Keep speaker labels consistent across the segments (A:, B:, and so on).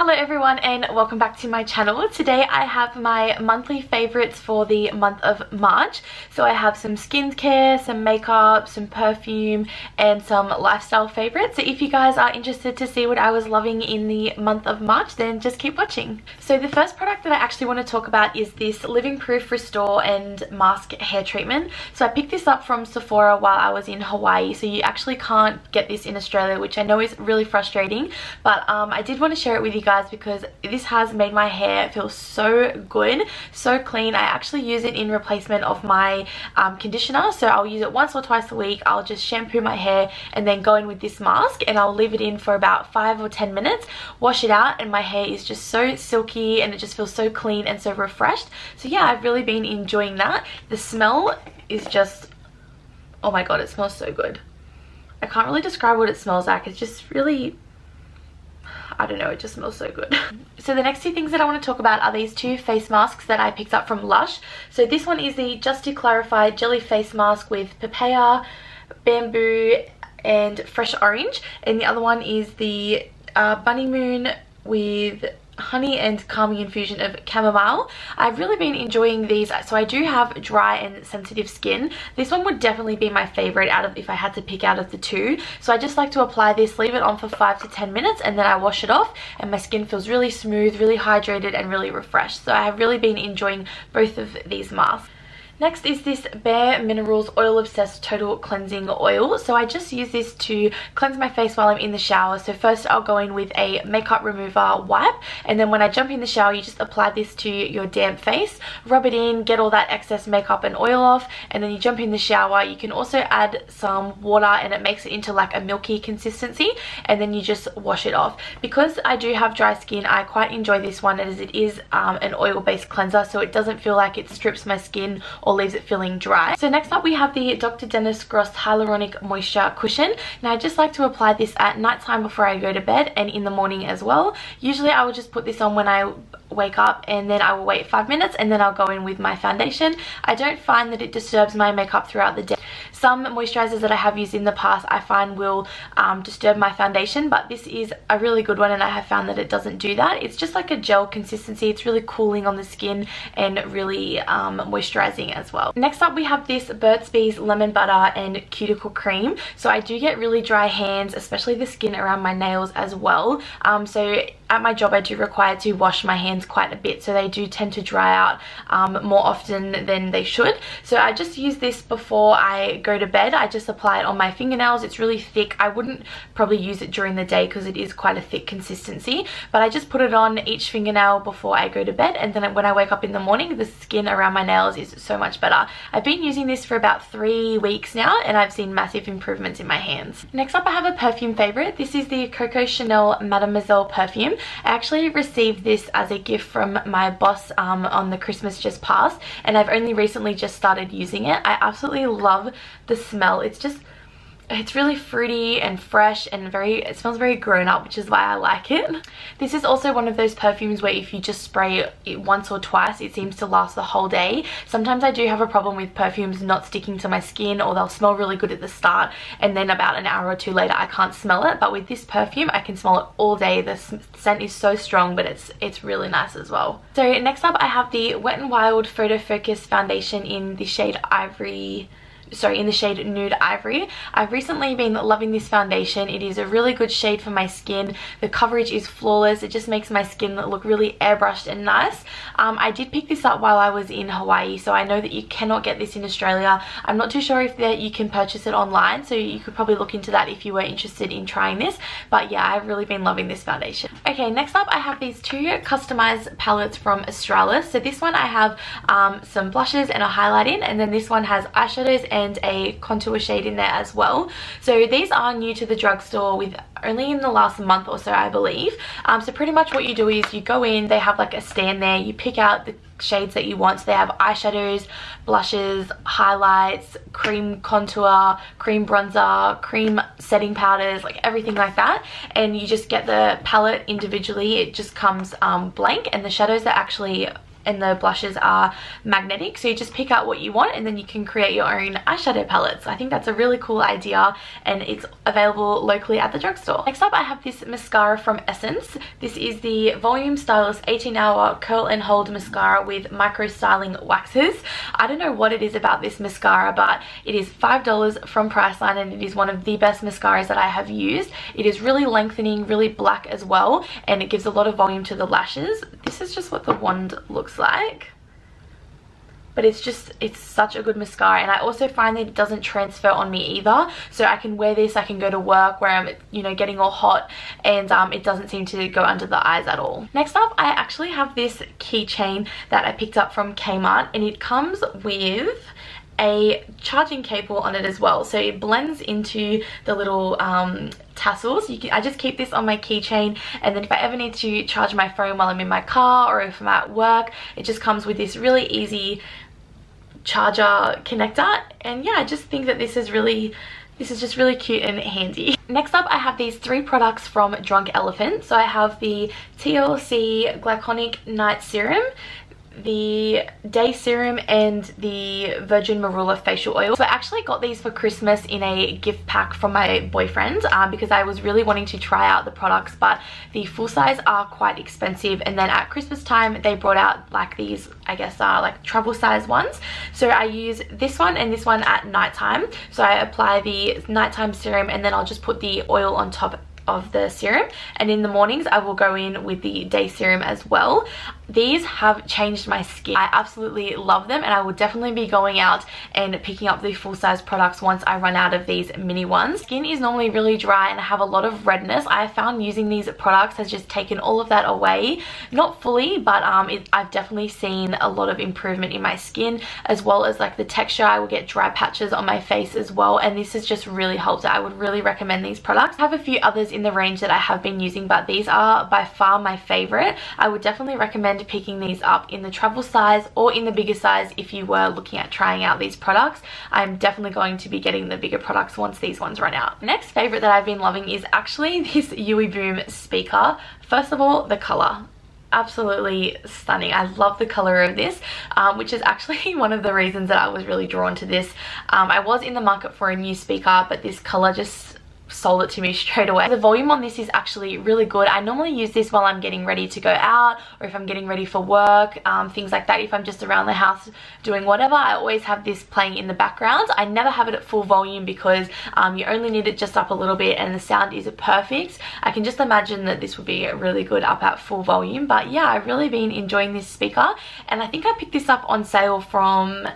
A: Hello everyone and welcome back to my channel. Today I have my monthly favorites for the month of March. So I have some skincare, some makeup, some perfume and some lifestyle favorites. So if you guys are interested to see what I was loving in the month of March then just keep watching. So the first product that I actually want to talk about is this Living Proof Restore and Mask Hair Treatment. So I picked this up from Sephora while I was in Hawaii. So you actually can't get this in Australia which I know is really frustrating. But um, I did want to share it with you guys guys because this has made my hair feel so good, so clean. I actually use it in replacement of my um, conditioner. So I'll use it once or twice a week. I'll just shampoo my hair and then go in with this mask and I'll leave it in for about 5 or 10 minutes, wash it out and my hair is just so silky and it just feels so clean and so refreshed. So yeah, I've really been enjoying that. The smell is just, oh my god, it smells so good. I can't really describe what it smells like. It's just really I don't know, it just smells so good. so the next two things that I want to talk about are these two face masks that I picked up from Lush. So this one is the Just to Clarify Jelly Face Mask with papaya, bamboo and fresh orange. And the other one is the uh, Bunny Moon with honey and calming infusion of chamomile. I've really been enjoying these. So I do have dry and sensitive skin. This one would definitely be my favorite out of if I had to pick out of the two. So I just like to apply this, leave it on for 5 to 10 minutes and then I wash it off and my skin feels really smooth, really hydrated and really refreshed. So I have really been enjoying both of these masks. Next is this Bare Minerals Oil Obsessed Total Cleansing Oil. So I just use this to cleanse my face while I'm in the shower. So first I'll go in with a makeup remover wipe and then when I jump in the shower you just apply this to your damp face, rub it in, get all that excess makeup and oil off and then you jump in the shower. You can also add some water and it makes it into like a milky consistency and then you just wash it off. Because I do have dry skin I quite enjoy this one as it is um, an oil based cleanser so it doesn't feel like it strips my skin leaves it feeling dry. So next up we have the Dr. Dennis Gross Hyaluronic Moisture Cushion. Now I just like to apply this at night time before I go to bed and in the morning as well. Usually I will just put this on when I wake up and then I will wait five minutes and then I'll go in with my foundation. I don't find that it disturbs my makeup throughout the day. Some moisturizers that I have used in the past I find will um, disturb my foundation but this is a really good one and I have found that it doesn't do that. It's just like a gel consistency. It's really cooling on the skin and really um, moisturizing as well. Next up we have this Burt's Bees Lemon Butter and Cuticle Cream. So I do get really dry hands especially the skin around my nails as well. Um, so at my job I do require to wash my hands quite a bit so they do tend to dry out um, more often than they should. So I just use this before I go to bed. I just apply it on my fingernails. It's really thick. I wouldn't probably use it during the day because it is quite a thick consistency but I just put it on each fingernail before I go to bed and then when I wake up in the morning the skin around my nails is so much better. I've been using this for about three weeks now and I've seen massive improvements in my hands. Next up I have a perfume favorite. This is the Coco Chanel Mademoiselle perfume I actually received this as a gift from my boss um, on the Christmas just past and I've only recently just started using it. I absolutely love the smell. It's just it's really fruity and fresh and very it smells very grown up which is why I like it. This is also one of those perfumes where if you just spray it once or twice it seems to last the whole day. Sometimes I do have a problem with perfumes not sticking to my skin or they'll smell really good at the start and then about an hour or two later I can't smell it but with this perfume I can smell it all day. The scent is so strong but it's it's really nice as well. So next up I have the Wet n Wild Photo Focus Foundation in the shade Ivory sorry in the shade nude ivory. I've recently been loving this foundation. It is a really good shade for my skin. The coverage is flawless. It just makes my skin look really airbrushed and nice. Um, i did pick this up while i was in hawaii so i know that you cannot get this in australia. I'm not too sure if that you can purchase it online so you could probably look into that if you were interested in trying this. But yeah i've really been loving this foundation. Okay next up i have these two customized palettes from australis so this one i have um, some blushes and a highlight in and then this one has eyeshadows and and a contour shade in there as well. So these are new to the drugstore with only in the last month or so I believe. Um, so pretty much what you do is you go in, they have like a stand there, you pick out the shades that you want. So they have eyeshadows, blushes, highlights, cream contour, cream bronzer, cream setting powders, like everything like that. And you just get the palette individually. It just comes um, blank and the shadows are actually and the blushes are magnetic. So you just pick out what you want and then you can create your own eyeshadow palettes. I think that's a really cool idea and it's available locally at the drugstore. Next up I have this mascara from Essence. This is the volume stylist 18 hour curl and hold mascara with micro styling waxes. I don't know what it is about this mascara but it is five dollars from Priceline and it is one of the best mascaras that I have used. It is really lengthening really black as well and it gives a lot of volume to the lashes this is just what the wand looks like. But it's just it's such a good mascara and I also find that it doesn't transfer on me either. So I can wear this I can go to work where I'm you know getting all hot and um, it doesn't seem to go under the eyes at all. Next up I actually have this keychain that I picked up from Kmart and it comes with a charging cable on it as well so it blends into the little um, tassels you can I just keep this on my keychain and then if I ever need to charge my phone while I'm in my car or if I'm at work it just comes with this really easy charger connector and yeah I just think that this is really this is just really cute and handy. Next up, I have these three products from Drunk Elephant. So I have the TLC Glycolic Night Serum the day serum and the virgin marula facial oil. So i actually got these for christmas in a gift pack from my boyfriend um, because i was really wanting to try out the products but the full size are quite expensive. And then at christmas time they brought out like these i guess are like travel size ones. So i use this one and this one at nighttime. So i apply the nighttime serum and then i'll just put the oil on top of the serum. And in the mornings I will go in with the day serum as well these have changed my skin. I absolutely love them and I will definitely be going out and picking up the full size products once I run out of these mini ones. Skin is normally really dry and I have a lot of redness. I found using these products has just taken all of that away. Not fully, but um, it, I've definitely seen a lot of improvement in my skin as well as like the texture. I will get dry patches on my face as well and this has just really helped. I would really recommend these products. I have a few others in the range that I have been using but these are by far my favorite. I would definitely recommend recommend picking these up in the travel size or in the bigger size if you were looking at trying out these products. I'm definitely going to be getting the bigger products once these ones run out. Next favorite that I've been loving is actually this UE Boom speaker. First of all, the color absolutely stunning. I love the color of this, um, which is actually one of the reasons that I was really drawn to this. Um, I was in the market for a new speaker, but this color just sold it to me straight away. The volume on this is actually really good. I normally use this while I'm getting ready to go out or if I'm getting ready for work, um, things like that. If I'm just around the house doing whatever, I always have this playing in the background. I never have it at full volume because um, you only need it just up a little bit and the sound is perfect. I can just imagine that this would be really good up at full volume. But yeah, I've really been enjoying this speaker and I think I picked this up on sale from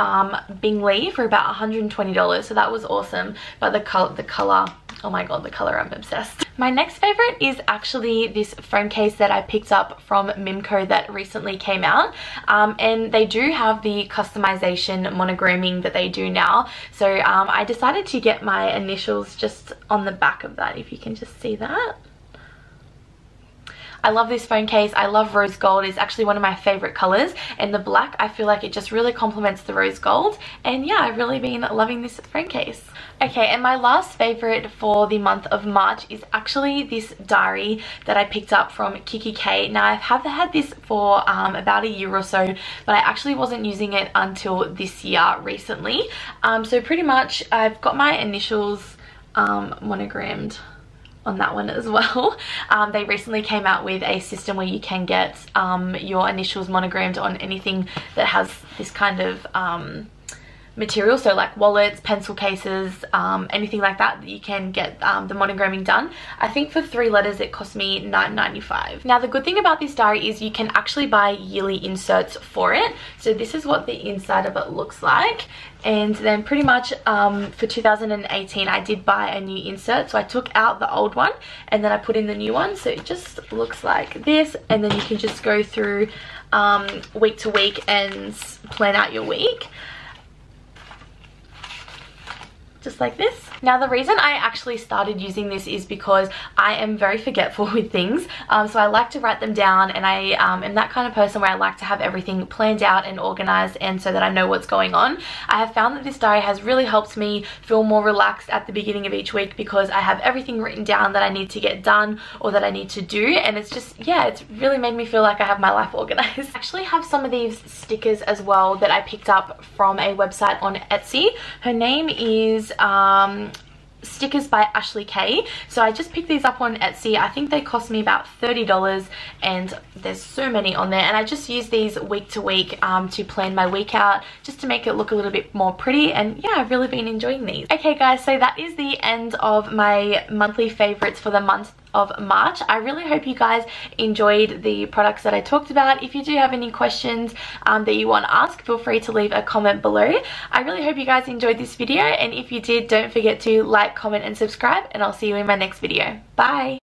A: um, Bing Lee for about $120 so that was awesome. But the color the color oh my god the color I'm obsessed. My next favorite is actually this phone case that I picked up from Mimco that recently came out. Um, and they do have the customization monogramming that they do now. So um, I decided to get my initials just on the back of that if you can just see that I love this phone case. I love rose gold. It's actually one of my favorite colors. And the black, I feel like it just really complements the rose gold. And yeah, I've really been loving this phone case. Okay, and my last favorite for the month of March is actually this diary that I picked up from kikki.K. Now, I have had this for um, about a year or so, but I actually wasn't using it until this year recently. Um, so pretty much, I've got my initials um, monogrammed on that one as well. Um, they recently came out with a system where you can get um, your initials monogrammed on anything that has this kind of um, material so like wallets pencil cases um, anything like that that you can get um, the monogramming done. I think for three letters it cost me $9.95 now the good thing about this diary is you can actually buy yearly inserts for it. So this is what the inside of it looks like. And then pretty much um, for 2018 I did buy a new insert. So I took out the old one and then I put in the new one. So it just looks like this. And then you can just go through um, week to week and plan out your week just like this. Now the reason I actually started using this is because I am very forgetful with things. Um, so I like to write them down and I um, am that kind of person where I like to have everything planned out and organized and so that I know what's going on. I have found that this diary has really helped me feel more relaxed at the beginning of each week because I have everything written down that I need to get done or that I need to do and it's just, yeah, it's really made me feel like I have my life organized. I actually have some of these stickers as well that I picked up from a website on Etsy. Her name is um, stickers by Ashley Kay. So I just picked these up on Etsy. I think they cost me about $30 and there's so many on there. And I just use these week to week um, to plan my week out just to make it look a little bit more pretty. And yeah, I've really been enjoying these. Okay guys, so that is the end of my monthly favorites for the month of March. I really hope you guys enjoyed the products that I talked about. If you do have any questions um, that you want to ask, feel free to leave a comment below. I really hope you guys enjoyed this video and if you did, don't forget to like, comment and subscribe and I'll see you in my next video. Bye!